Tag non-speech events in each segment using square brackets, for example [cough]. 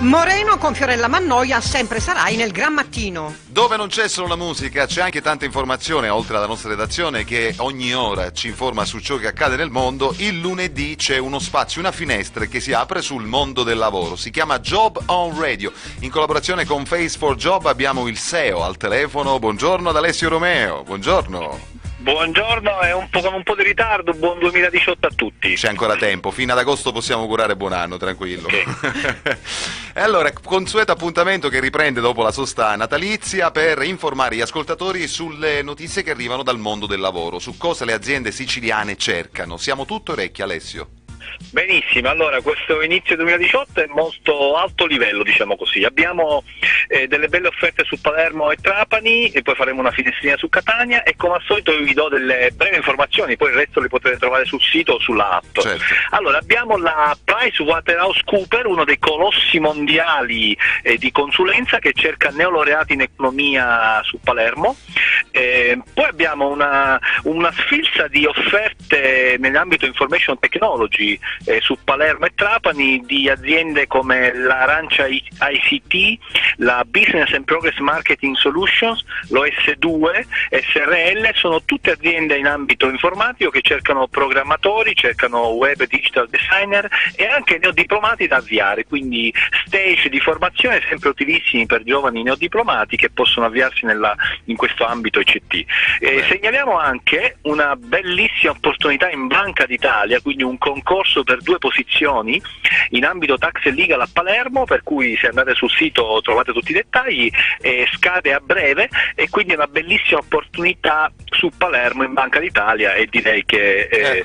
Moreno con Fiorella Mannoia sempre sarai nel Gran Mattino. Dove non c'è solo la musica, c'è anche tanta informazione, oltre alla nostra redazione che ogni ora ci informa su ciò che accade nel mondo. Il lunedì c'è uno spazio, una finestra che si apre sul mondo del lavoro. Si chiama Job on Radio. In collaborazione con Face for Job abbiamo il SEO al telefono. Buongiorno ad Alessio Romeo. Buongiorno. Buongiorno e un po' con un po' di ritardo, buon 2018 a tutti. C'è ancora tempo, fino ad agosto possiamo augurare buon anno, tranquillo. Okay. [laughs] e allora, consueto appuntamento che riprende dopo la sosta natalizia per informare gli ascoltatori sulle notizie che arrivano dal mondo del lavoro, su cosa le aziende siciliane cercano. Siamo tutto orecchi, Alessio. Benissimo, allora questo inizio 2018 è molto alto livello, diciamo così. Abbiamo eh, delle belle offerte su Palermo e Trapani e poi faremo una finestrina su Catania e come al solito io vi do delle brevi informazioni, poi il resto le potete trovare sul sito o sulla app. Certo. Allora, abbiamo la PricewaterhouseCooper, uno dei colossi mondiali eh, di consulenza che cerca neolaureati in economia su Palermo. Eh, poi abbiamo una, una sfilza di offerte nell'ambito information technology eh, su Palermo e Trapani di aziende come l'Arancia ICT, la Business and Progress Marketing Solutions, l'OS2, SRL, sono tutte aziende in ambito informatico che cercano programmatori, cercano web digital designer e anche neodiplomati da avviare, quindi stage di formazione sempre utilissimi per giovani neodiplomati che possono avviarsi nella, in questo ambito ICT. Eh, segnaliamo anche una bellissima opportunità in Banca d'Italia, quindi un concorso per due posizioni in ambito tax e legal a Palermo, per cui se andate sul sito trovate tutti i dettagli, eh, scade a breve e quindi è una bellissima opportunità su Palermo in Banca d'Italia e direi che eh,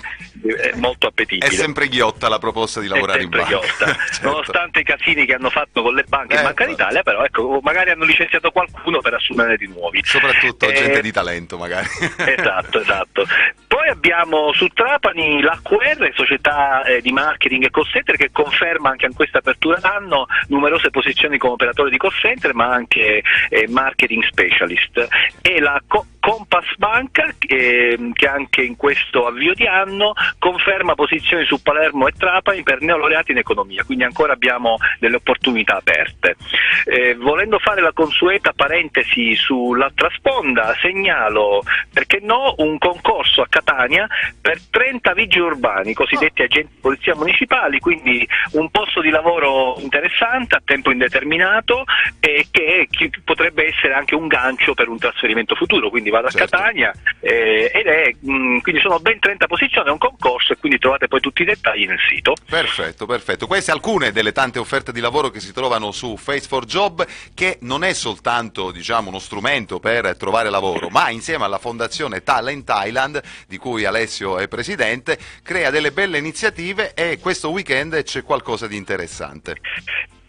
è molto appetibile. È sempre ghiotta la proposta di lavorare in banca. [laughs] certo. Nonostante i casini che hanno fatto con le banche in Banca ecco. d'Italia, però ecco, magari hanno licenziato qualcuno per assumere di nuovi. Soprattutto Eh, gente di talento, magari. Esatto, esatto. [laughs] Poi abbiamo su Trapani l'AQR, società eh, di marketing e call center, che conferma anche in questa apertura d'anno numerose posizioni come operatore di call center, ma anche eh, marketing specialist. E la Co- Compass Banca, che, che anche in questo avvio di anno conferma posizioni su Palermo e Trapani per neolaureati in economia, quindi ancora abbiamo delle opportunità aperte. Eh, volendo fare la consueta parentesi sull'altra sponda, segnalo, perché no, un concorso a Catania per 30 vigili urbani, cosiddetti agenti di polizia municipali, quindi un posto di lavoro interessante a tempo indeterminato e che potrebbe essere anche un gancio per un trasferimento futuro, quindi vado a Certo. Catania eh, ed è, mh, quindi sono ben 30 posizioni, è un concorso e quindi trovate poi tutti i dettagli nel sito. Perfetto, perfetto. Queste alcune delle tante offerte di lavoro che si trovano su Face for Job, che non è soltanto diciamo, uno strumento per trovare lavoro, ma insieme alla fondazione Talent Thailand, di cui Alessio è presidente, crea delle belle iniziative e questo weekend c'è qualcosa di interessante.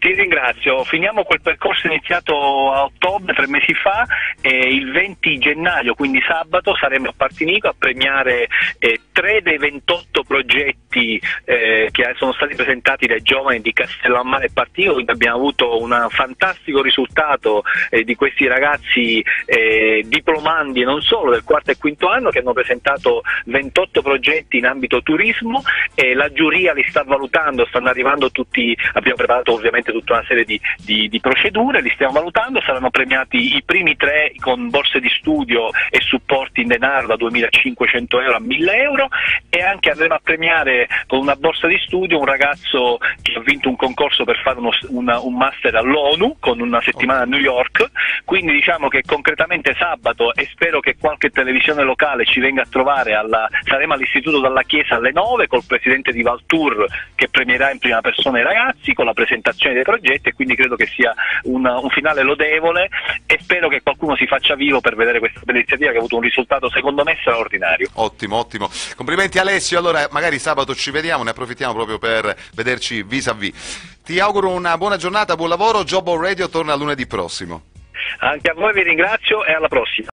Ti ringrazio, finiamo quel percorso iniziato a ottobre, tre mesi fa, e il 20 gennaio, quindi sabato, saremo a Partinico a premiare eh, tre dei 28 progetti eh, che sono stati presentati dai giovani di Castellammare e Partinico, quindi abbiamo avuto un fantastico risultato eh, di questi ragazzi eh, diplomandi non solo del quarto e quinto anno che hanno presentato 28 progetti in ambito turismo e la giuria li sta valutando, stanno arrivando tutti, abbiamo preparato ovviamente tutta una serie di, di- di procedure, li stiamo valutando, saranno premiati i primi tre con borse di studio e supporti in denaro da 2.500 euro a 1.000 euro e anche andremo a premiare con una borsa di studio un ragazzo che ha vinto un concorso per fare uno- una- un master all'ONU con una settimana a New York, quindi diciamo che concretamente sabato e spero che qualche televisione locale ci venga a trovare, alla- saremo all'istituto dalla Chiesa alle 9 col presidente di Valtour che premierà in prima persona i ragazzi con la presentazione dei progetti e quindi credo che sia un, un finale lodevole e spero che qualcuno si faccia vivo per vedere questa bella iniziativa che ha avuto un risultato secondo me straordinario. Ottimo, ottimo. Complimenti Alessio, allora magari sabato ci vediamo, ne approfittiamo proprio per vederci vis a vis. Ti auguro una buona giornata, buon lavoro, Job on Radio torna lunedì prossimo. Anche a voi vi ringrazio e alla prossima.